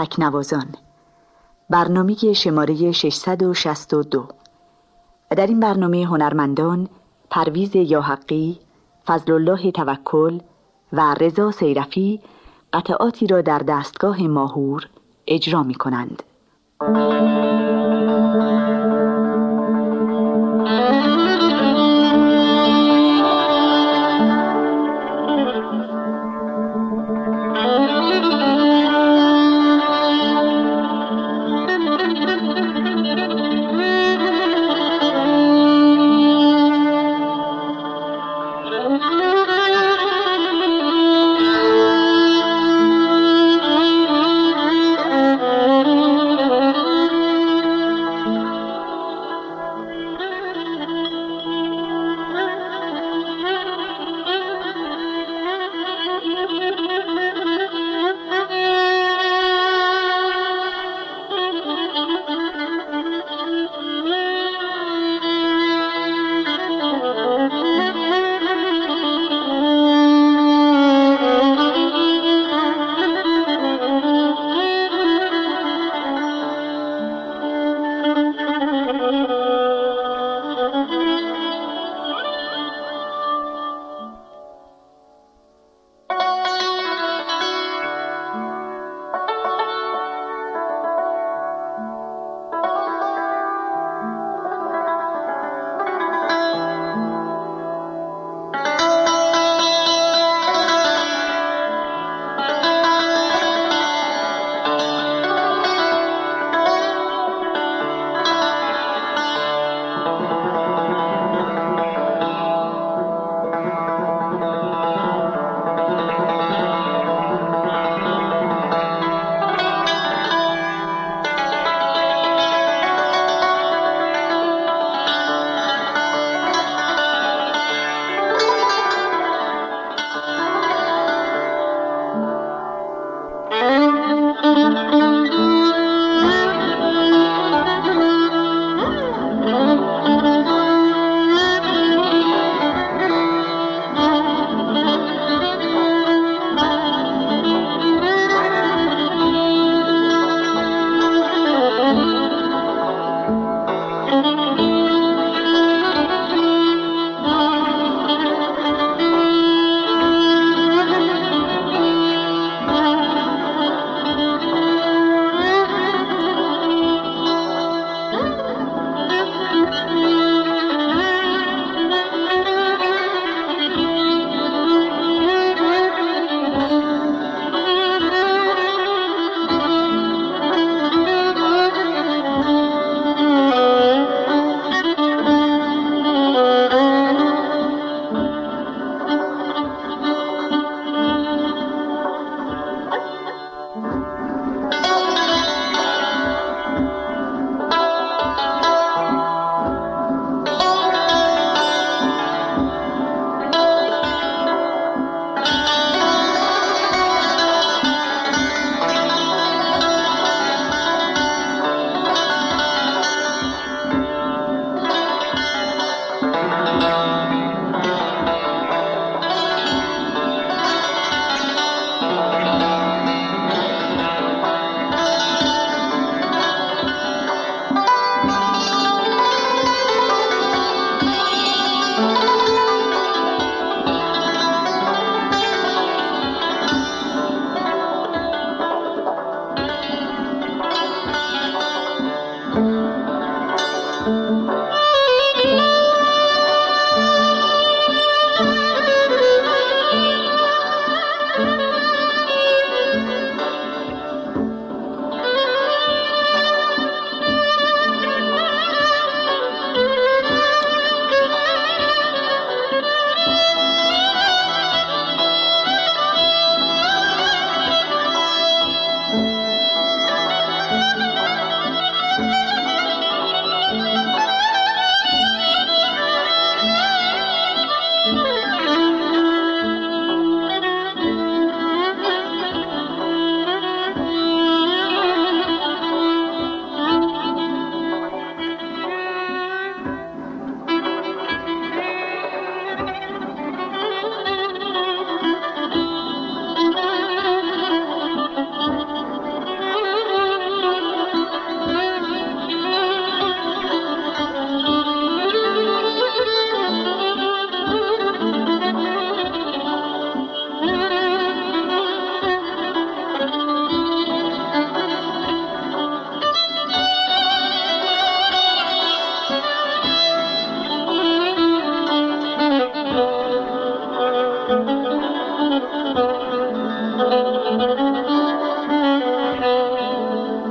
تکنوازان برنامه شماره 662 در این برنامه هنرمندان پرویز یاحقی، فضل الله توکل و رضا سیرفی قطعاتی را در دستگاه ماهور اجرا می کنند.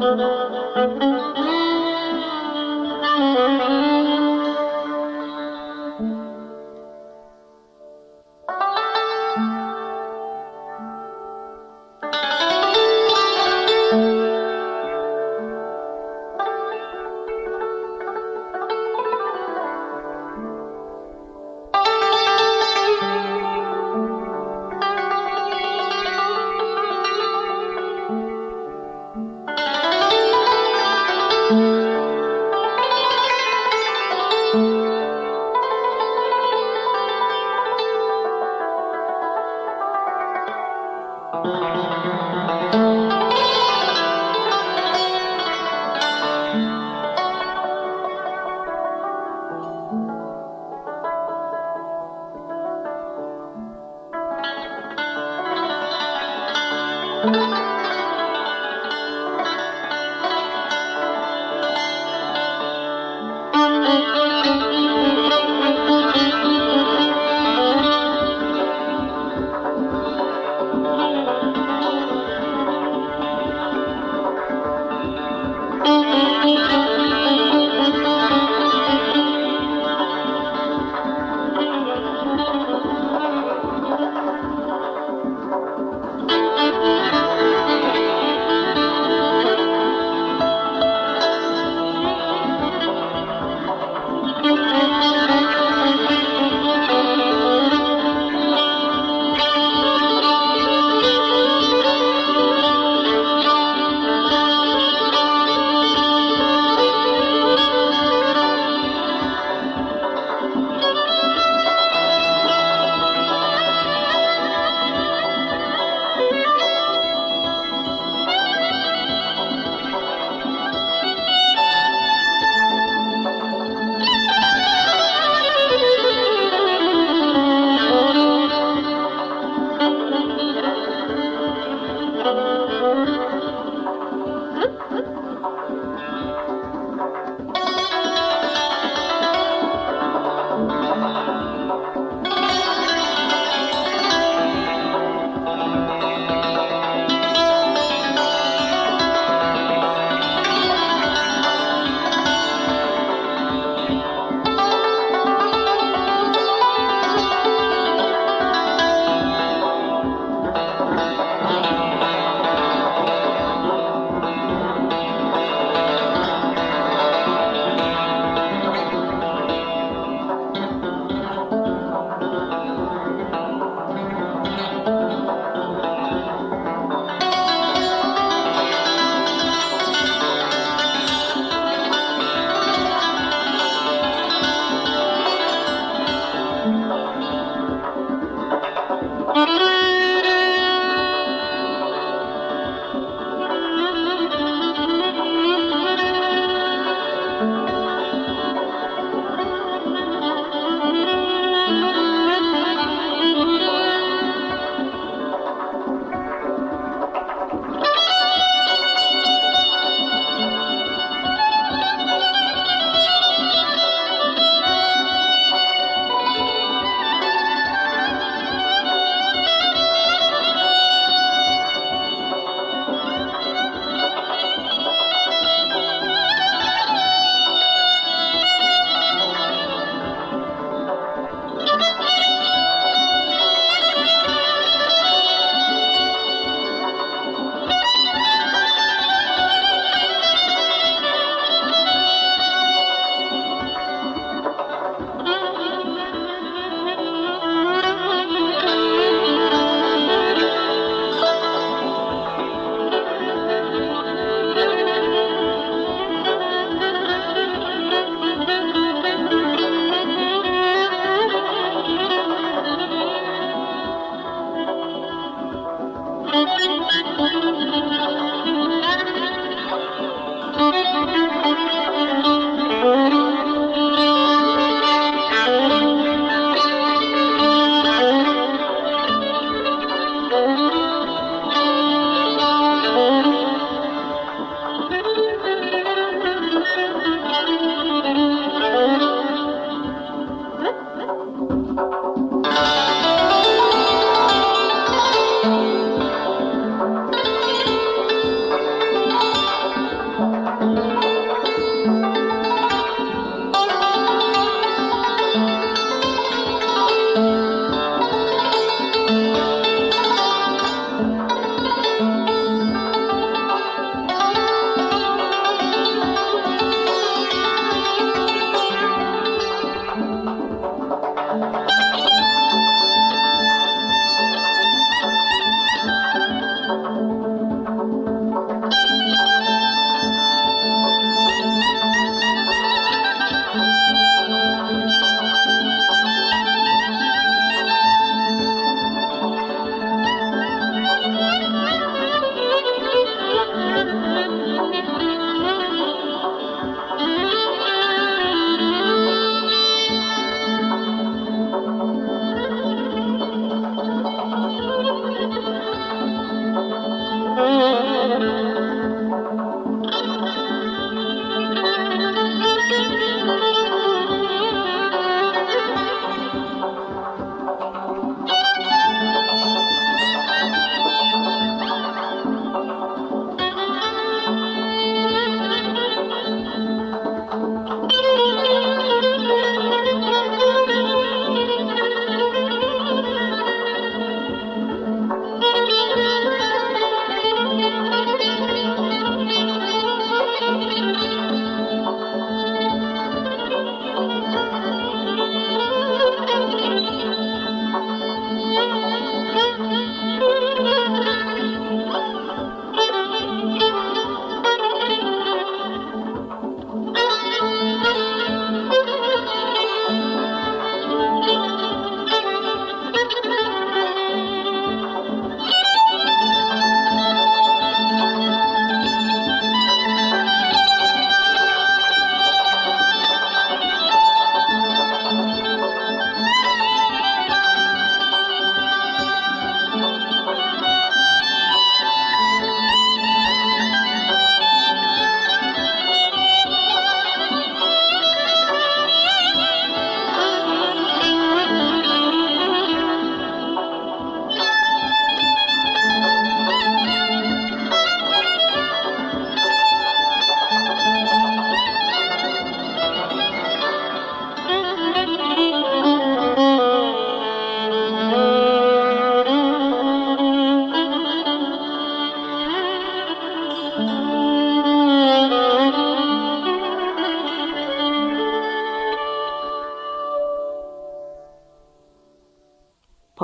Müzik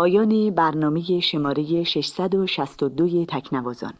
پایان برنامه شماره 662 تکنوازان.